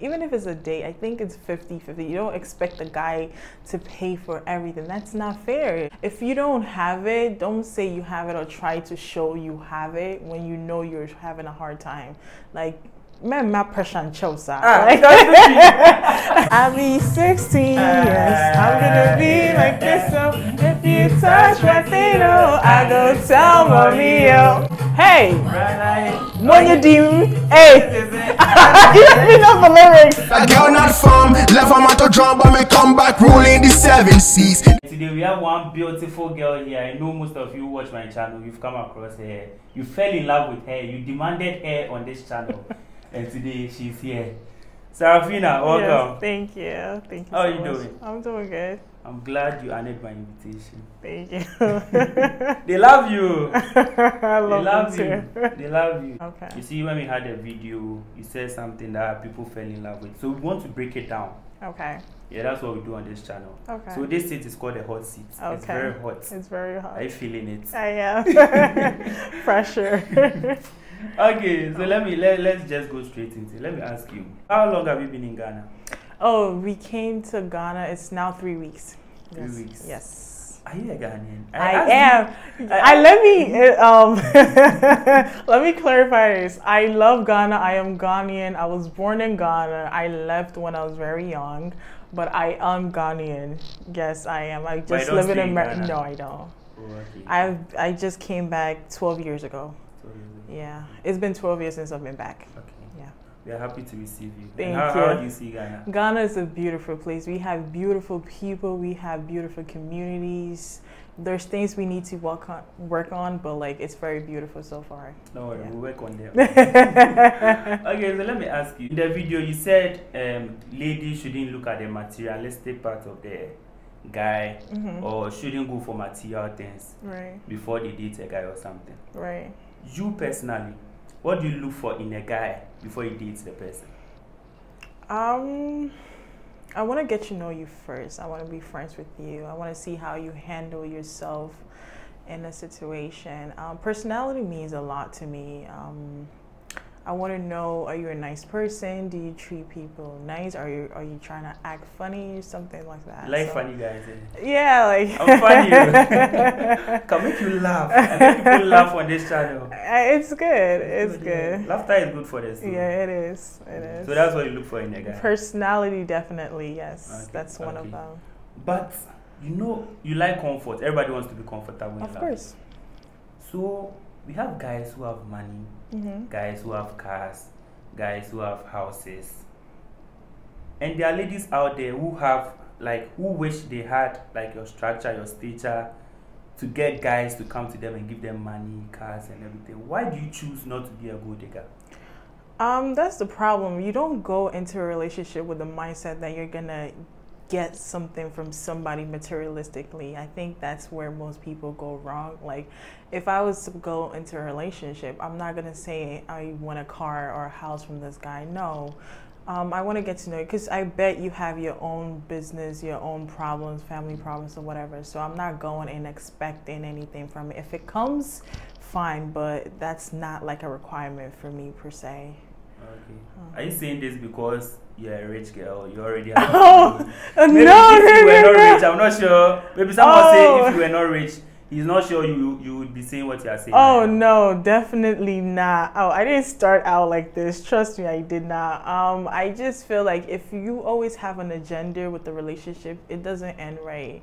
even if it's a date, I think it's 50-50. You don't expect the guy to pay for everything. That's not fair. If you don't have it, don't say you have it or try to show you have it when you know you're having a hard time. Like man, my pressure chosa. Ah, like, I'll be 16 years. I'm gonna be like this. So if you touch my fatal, I go tell mommy. Hey, when you do, hey, you let me know the lyrics. A girl not from left on to drum, but me come back ruling the seven seas. Today we have one beautiful girl here. I know most of you watch my channel. You've come across her. You fell in love with her. You demanded her on this channel and today she's here. Sarafina, welcome. Yes, thank you. Thank you. How so are you much. doing? I'm doing good. I'm glad you honored my invitation. Thank you. they love you. Love, they love you. They love you. Okay. You see, when we had a video, you said something that people fell in love with. So we want to break it down. Okay. Yeah, that's what we do on this channel. Okay. So this seat is called a hot seat. Okay. It's very hot. It's very hot. Are you feeling it? I am. Pressure. okay, so let me let, let's just go straight into it. Let me ask you. How long have you been in Ghana? Oh, we came to Ghana. It's now three weeks. Three yes. weeks. Yes. Are you a Ghanaian? I, I am. You, I, I, let me um let me clarify this. I love Ghana. I am Ghanaian. I was born in Ghana. I left when I was very young, but I am Ghanaian. Yes, I am. I just live in America. No, I don't. Oh, okay. I I just came back 12 years ago. Yeah, it's been 12 years since I've been back. Okay. We are happy to receive you. Thank how, you. How do you see Ghana? Ghana is a beautiful place. We have beautiful people. We have beautiful communities. There's things we need to work on, work on, but like it's very beautiful so far. No worry, yeah. we'll work on that. okay, so let me ask you. In the video, you said um, ladies shouldn't look at the materialistic part of the guy mm-hmm. or shouldn't go for material things right. before they date a guy or something. Right. You personally, what do you look for in a guy before you date the person? Um, I want to get to know you first. I want to be friends with you. I want to see how you handle yourself in a situation. Um, personality means a lot to me. Um, I want to know: Are you a nice person? Do you treat people nice? Are you are you trying to act funny or something like that? Like so, funny guys. Eh? Yeah, like I'm funny. Can make you laugh. I make people laugh on this channel. It's good. It's, it's good. good. Laughter is good for this. Yeah, it is. It is. So that's what you look for in a guy. Personality, definitely. Yes, okay. that's one okay. of them. But you know, you like comfort. Everybody wants to be comfortable. Of course. So we have guys who have money, mm-hmm. guys who have cars, guys who have houses, and there are ladies out there who have like who wish they had like your structure, your stature, to get guys to come to them and give them money, cars, and everything. Why do you choose not to be a gold digger? Um, that's the problem. You don't go into a relationship with the mindset that you're gonna get something from somebody materialistically. I think that's where most people go wrong. Like, if I was to go into a relationship, I'm not gonna say I want a car or a house from this guy. No. Um, I want to get to know you because I bet you have your own business, your own problems, family problems, or whatever. So I'm not going and expecting anything from it. If it comes, fine, but that's not like a requirement for me per se. Okay. Um, Are you saying this because you're a rich girl? You already have. Oh Maybe no! If no, you were no, not no. rich, I'm not sure. Maybe someone Oh. say if you were not rich, he's not sure you you would be saying what you are saying. Oh right no, definitely not. Oh, I didn't start out like this. Trust me, I did not. Um, I just feel like if you always have an agenda with the relationship, it doesn't end right.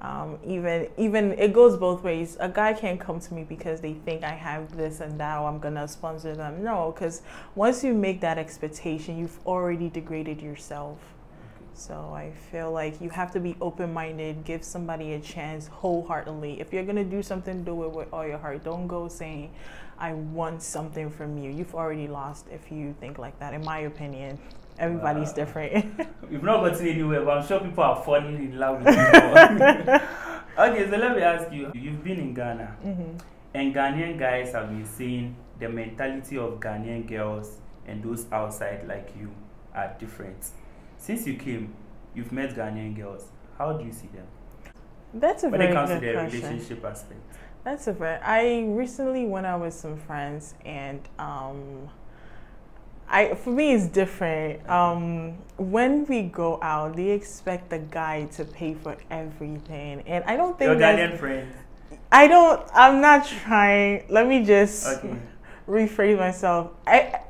Um, even even it goes both ways. A guy can't come to me because they think I have this and that, or I'm gonna sponsor them. No, because once you make that expectation, you've already degraded yourself. So I feel like you have to be open minded, give somebody a chance wholeheartedly. If you're gonna do something, do it with all your heart. Don't go saying, I want something from you. You've already lost if you think like that, in my opinion. Everybody's Wow. different. We've not gotten anywhere, but I'm sure people are falling in love with you. okay, so let me ask you. You've been in Ghana, hmm and Ghanaian guys have been seeing the mentality of Ghanaian girls and those outside like you are different. Since you came, you've met Ghanaian girls. How do you see them? That's a when very it comes good to the question. relationship aspect. That's a very. I recently went out with some friends, and um, I for me it's different. Um, when we go out, they expect the guy to pay for everything, and I don't think Your Ghanaian friends. I don't. I'm not trying. Let me just Okay. rephrase myself. I.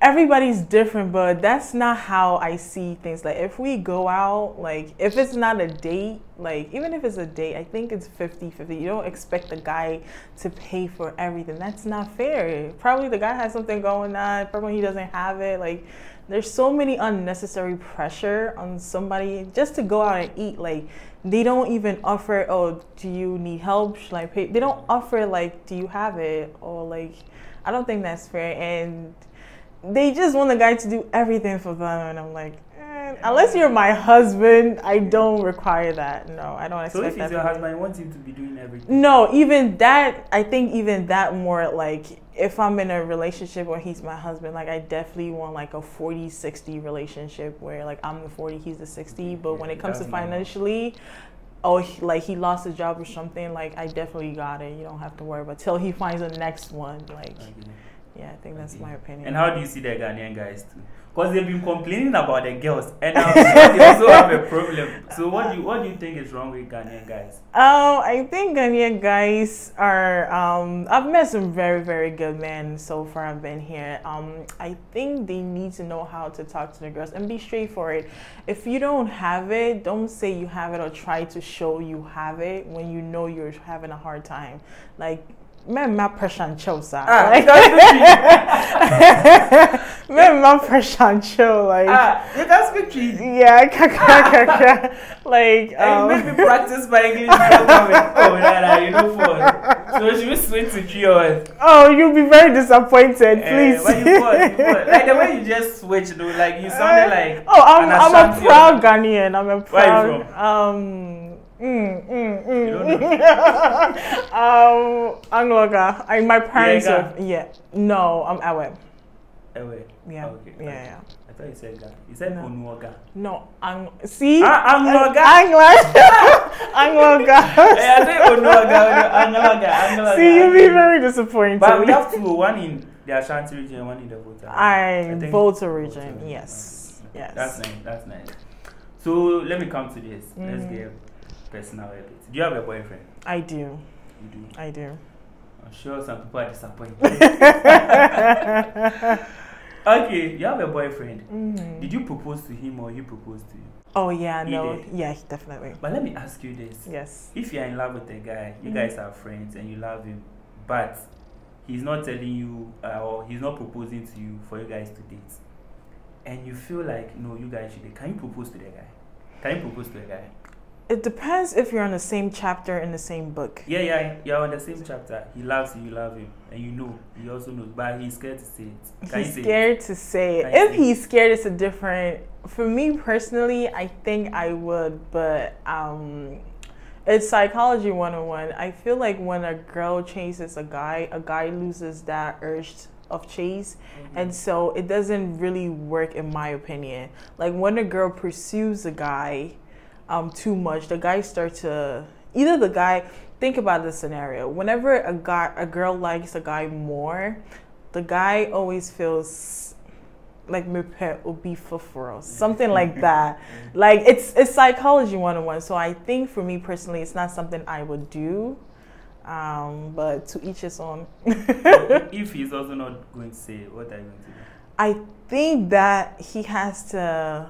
Everybody's different, but that's not how I see things. Like if we go out, like if it's not a date, like even if it's a date, I think it's 50-50. You don't expect the guy to pay for everything. That's not fair. Probably the guy has something going on, probably he doesn't have it. Like there's so many unnecessary pressure on somebody just to go out and eat. Like they don't even offer, oh, do you need help? Should I pay? They don't offer like, do you have it? Or like, I don't think that's fair. And they just want the guy to do everything for them, and I'm like, eh, unless you're my husband, I don't require that. No, I don't expect that. So if that. he's your husband, he wants you to be doing everything. No, even that, I think even that more like if I'm in a relationship where he's my husband, like I definitely want like a 40 60 relationship where like I'm the 40, he's the 60. But when it comes to financially, oh, he, like he lost his job or something, like I definitely got it. You don't have to worry about till he finds the next one. Like, Okay. Yeah, I think that's my opinion. And how do you see the Ghanaian guys too? Because they've been complaining about the girls, and now they also have a problem. So what do you what do you think is wrong with Ghanaian guys? Um, I think Ghanaian guys are. Um, I've met some very, very good men so far. I've been here. Um, I think they need to know how to talk to the girls and be straightforward. If you don't have it, don't say you have it or try to show you have it when you know you're having a hard time. Like. Men ma pressure and chill, sir. Ah, Like- ma pressure and chill, like Ah, you can speak Twi. yeah, kaka, kaka. like um, you made me practice my English. before. oh, nah, nah, you know for. So should we switch to hours? Oh, you'll be very disappointed, Eh, please. why you pause, you pause. Like the way you just switched, though, like you sounded like. oh, I'm, I'm a proud. Ghanaian. I'm a Where you proud. from? Um, mm, mm, You don't mm. um, Anloga. I, my parents are. Yeah. No, I'm Ewe. Wait. Yeah. Okay. Yeah, okay. yeah. I thought you said Ga. You said No. Onuoga. No, Ang. See. Ah, Anloga. Anglo. Eh, I said Onuoga. Anloga. Anloga. See, you'll be very disappointed. But we have two, one in the Ashanti region, one in the Volta. I think Volta region. Yes. Okay. Yes. That's nice. That's nice. So let me come to this. Let's Mhm. get personal a bit. Do you have a boyfriend? I do. You do. I do. I'm sure some people are disappointed. okay, you have a boyfriend. Mhm. Did you propose to him or he proposed to you? Oh yeah, He no, did. yeah, definitely. But let me ask you this. Yes. If you're in love with a guy, you Mhm. guys are friends and you love him, but he's not telling you uh, or he's not proposing to you for you guys to date, and you feel like no, you guys should date, can you propose to the guy? Can you propose to a guy? It depends if you're on the same chapter in the same book. Yeah, yeah, you're on the same chapter. He loves you, you love him, and you know he also knows, but he's scared to say it. Can he's say it? scared to say it. Can If it? he's scared, it's a different. For me personally, I think I would, but um, it's psychology 101. I feel like when a girl chases a guy, a guy loses that urge of chase, and so it doesn't really work in my opinion. Like when a girl pursues a guy um, too much, the guy starts to either the guy. Think about the scenario. Whenever a guy, a girl likes a guy more, the guy always feels like me pet will be for something like that. Like it's it's psychology 101. So I think for me personally, it's not something I would do. Um, but to each his own. if he's also not going to say, what are you going to do? I think that he has to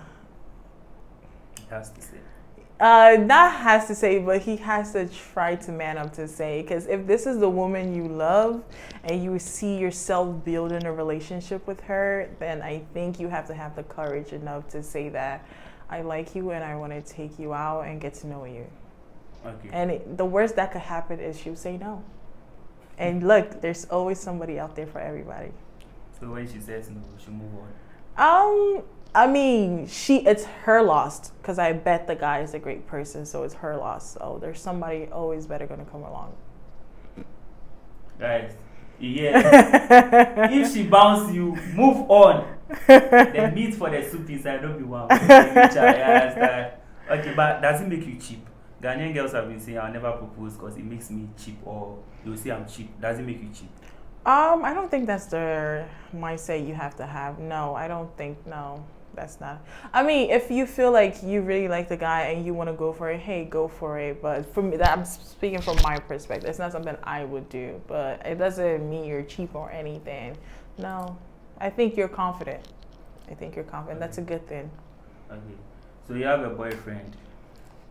He has to say. Uh not has to say but he has to try to man up to say because if this is the woman you love and you see yourself building a relationship with her then i think you have to have the courage enough to say that i like you and i want to take you out and get to know you Okay. and it, the worst that could happen is she'll say no and look there's always somebody out there for everybody so when she says no, should move on. Um, I mean, she it's her loss because I bet the guy is a great person, so it's her loss. So there's somebody always better gonna come along. Guys, yeah. if she bounce you, move on. the meat for the soup inside, don't be one. Okay, Okay, but does it make you cheap? Ghanaian girls have been saying I'll never propose because it makes me cheap, or they'll say I'm cheap. Does it make you cheap? Um, I don't think that's the mindset you have to have. No, I don't think no. That's not. I mean, if you feel like you really like the guy and you want to go for it, hey, go for it. But for me, that I'm speaking from my perspective. It's not something I would do. But it doesn't mean you're cheap or anything. No, I think you're confident. I think you're confident. That's a good thing. Okay. So you have a boyfriend.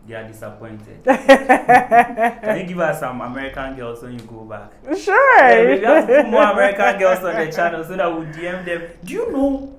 They are disappointed. Can you give us some American girls when you go back? Sure. Yeah, we have put more American girls on the channel so that we DM them. Do you know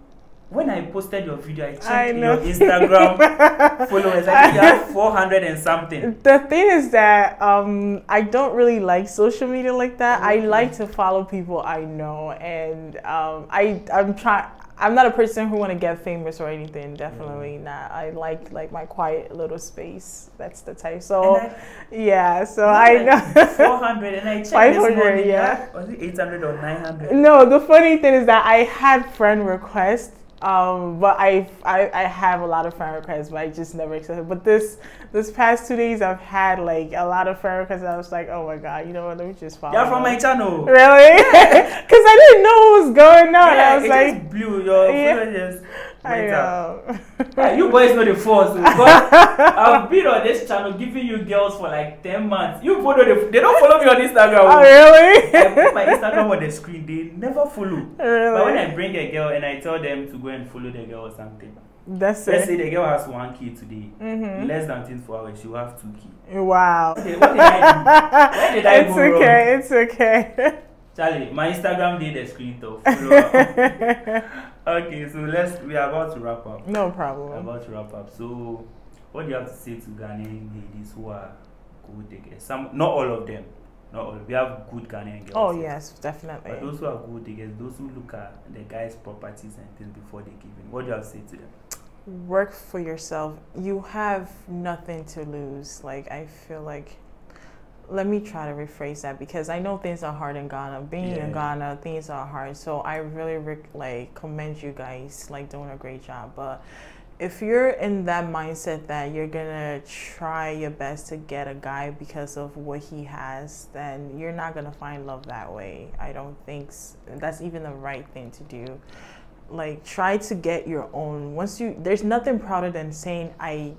when I posted your video, I checked I your Instagram followers. I think you have 400 and something. The thing is that um, I don't really like social media like that. I like to follow people I know, and um, I I'm trying. I'm not a person who want to get famous or anything. Definitely not. I like like my quiet little space. That's the type. So And yeah. So I, I know. 400 and I checked 500, this morning, yeah. Was it 800 or 900? No, the funny thing is that I had friend requests, um, but I, I I have a lot of friend requests, but I just never accepted. But this this past two days, I've had like a lot of friend requests. I was like, oh my god, you know what? Let me just follow. You're from my channel. Really? Because I didn't know what was going on. Yeah, I was it like, just blew your Yeah. I know. Yeah, you boys know the force oh, because I've been on this channel giving you girls for like 10 months. You follow the, they don't follow me on Instagram. oh I really? put my Instagram on the screen, they never follow. really? But when I bring a girl and I tell them to go and follow the girl or something, That's let's say it. the girl has one key today, Mhm. less than 24 hours, she will have two keys. Wow. Did, what did I do? Where did I it's go wrong? okay. It's okay. Charlie, my Instagram did the screen up. okay, so let's, we are about to wrap up. no problem. We're about to wrap up. So, what do you have to say to Ghanaian ladies who are good diggers? Some, not all of them. Not all. We have good Ghanaian girls. Oh yes, definitely. But those who are good diggers, those who look at the guy's properties and things before they give in, what do you have to say to them? work for yourself. You have nothing to lose. Like I feel like let me try to rephrase that because I know things are hard in Ghana. Being Yeah. in Ghana, things are hard. So I really like commend you guys like doing a great job. But if you're in that mindset that you're gonna try your best to get a guy because of what he has, then you're not gonna find love that way. I don't think that's even the right thing to do like try to get your own once you there's nothing prouder than saying i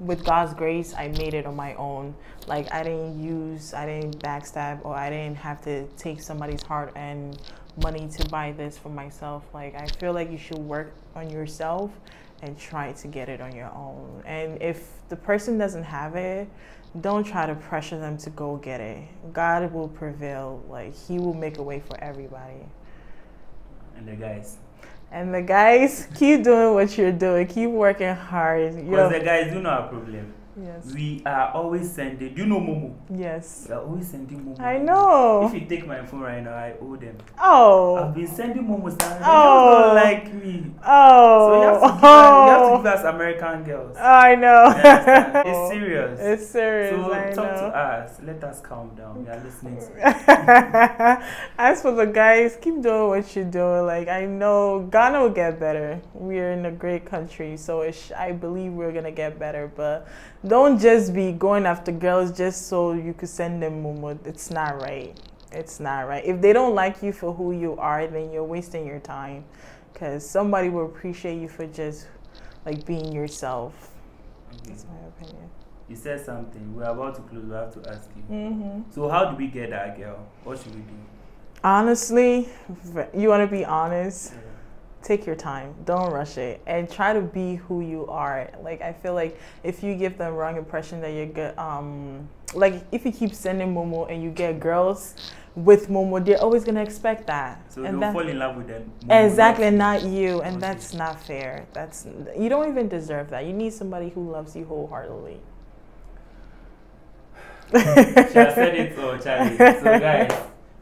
with god's grace i made it on my own. Like i didn't use i didn't backstab or i didn't have to take somebody's heart and money to buy this for myself. Like i feel like you should work on yourself and try to get it on your own. And if the person doesn't have it don't try to pressure them to go get it. God will prevail. Like he will make a way for everybody. And the guys. And the guys, keep doing what you're doing. Keep working hard. Because the guys do know our problem. Yes, We are always sending, do you know Momo? yes. We are always sending Momo. I know. If you take my phone right now, I owe them. Oh, I've been sending Momos and they Oh. just don't like me. Oh. So you have, to oh, give us, you have to give us American girls. Oh, I know. You? It's serious. It's serious. so I talk know. to us. Let us calm down. We are listening to. As for the guys, keep doing what you're doing. Like I know Ghana will get better. We're in a great country, so I believe we're gonna get better. But don't just be going after girls just so you could send them Momo. It's not right. It's not right. If they don't like you for who you are, then you're wasting your time. Cause somebody will appreciate you for just like being yourself. Okay. That's my opinion. You said something. We're about to close. We have to ask you. hmm So how do we get that girl? What should we do? Honestly, you want to be honest. Take your time. Don't rush it. And try to be who you are. Like i feel like if you give them wrong impression that you're good um like if you keep sending momo and you get girls with momo they're always gonna expect that. So and they'll fall in love with them. exactly not you. And that's not fair. That's you don't even deserve that. You need somebody who loves you wholeheartedly. She said it all, Charlie. So guys,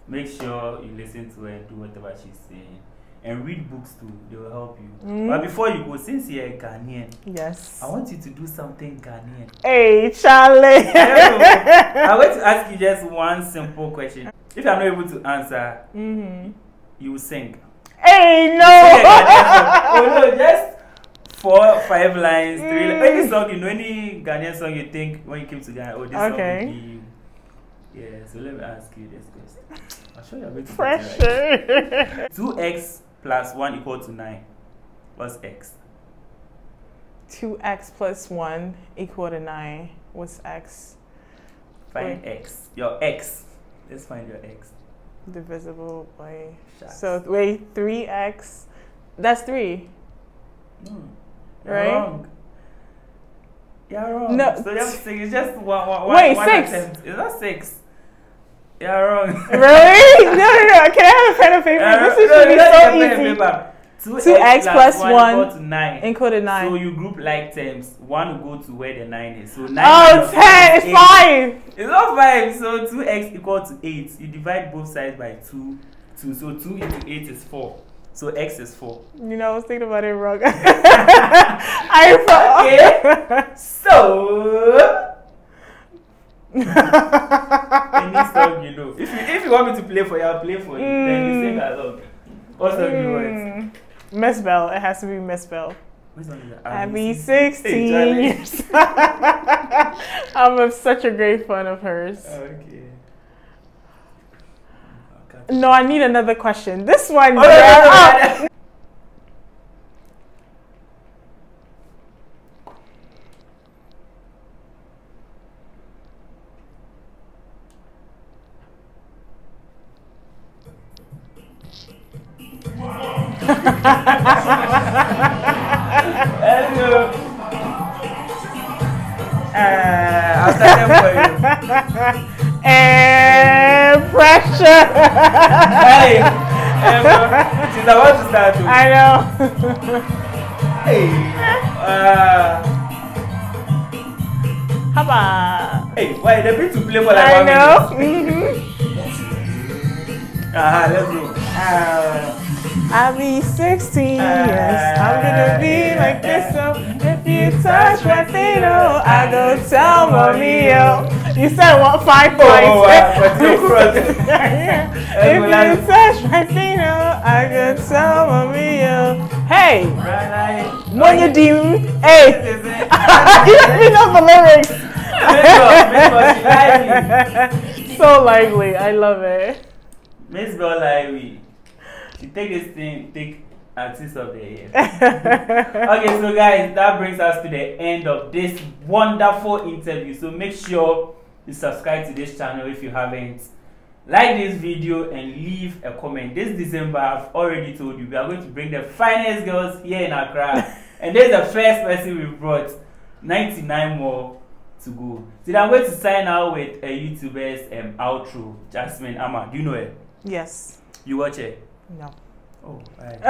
make sure you listen to her and do whatever she's saying. And read books too, they will help you. Mm. But before you go, since you're a Ghanaian, yes I want you to do something Ghanaian. hey charlie I want to ask you just one simple question. If I'm not able to answer, hmm you sing. hey no oh no, just four, five lines, three. Mm. Any song you know, any Ghanaian song you think when you came to Ghana, oh this Okay. song would be. Yeah, so let me ask you this question. I'm sure you're going to it right. Pressure. 2x plus 1 equal to 9. What's x? 2x plus 1 equal to 9. What's x? Find x. Your x. Let's find your x. Divisible by. Shucks. So, wait, 3x. That's 3. No. You're Right? wrong. You're wrong. No. So have to it's just one, one, Wait, one six. attempt. Is that 6? You're wrong. Really? No, no, no. Can I have a pen and paper? This is no, should be so get pen and easy. paper. 2x plus 1 equal to 9. Equal to So you group like terms. One will go to where the 9 is. So 9 Oh, 10. It's eight. 5. It's not 5. So 2x equal to 8. You divide both sides by 2. 2. So 2 into 8 is 4. So x is 4. You know, I was thinking about it wrong. I Okay. So. Any song you know. If you, if you want me to play for you, I'll play for you. Then you sing along. What song do you want? Mm. Mzbel. It has to be Mzbel. Which song is that? Happy RBC? 16 Hey, years. I'm such a great fan of hers. Okay. No, I need another question. This one. Oh, yeah. Hello. Uh, start them for you. and pressure. Hey, um, she's about to start. too. I know. Hey, uh, How about? hey, why they been to play for like I one know. minute? Uh-huh, let's go. Uh, I'll be 16 years. I'm gonna be like this. So if you touch my fiddle, I go tell mommy yo. You said what? Five Oh, points. but you crossed. if you touch my fiddle, I go tell mommy yo. Hey, right, when you dim, hey, This is it. you don't know the lyrics. Mzbel, Miss Bell, she lively. so lively. I love it. Miss Lively. She take this thing, take artist of the year. okay, so guys, that brings us to the end of this wonderful interview. So make sure you subscribe to this channel if you haven't. Like this video and leave a comment. This December, I've already told you, we are going to bring the finest girls here in Accra. and this is the first person we brought. 99 more to go. So I'm going to sign out with a YouTuber's um, outro, Jasmine Ama. Do you know her? Yes. You watch it? No. Oh, why?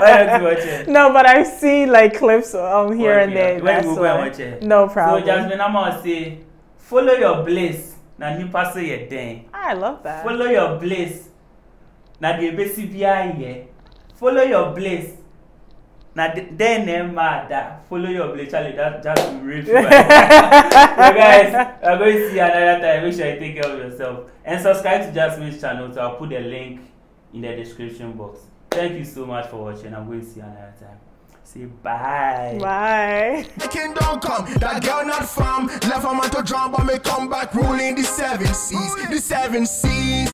why don't you watch it? No, but I've seen like clips um here and there. When that's you go and watch it? No problem. So Jasmine Ama say, follow your bliss. Na nipa so yɛ den. I love that. Follow your bliss. Ebesi biara yɛ. Follow your bliss. Na na ɛma ada. Follow your bliss. Charlie, that just rip. so guys, we are going to see you another time. Make sure you take care of yourself and subscribe to Jasmine's channel. So I'll put the link in the description box. Thank you so much for watching. I'm going to see you another time. Say bye. Bye. The kingdom come, that girl not from Left her man to drown, but me come back ruling the seven seas The seven seas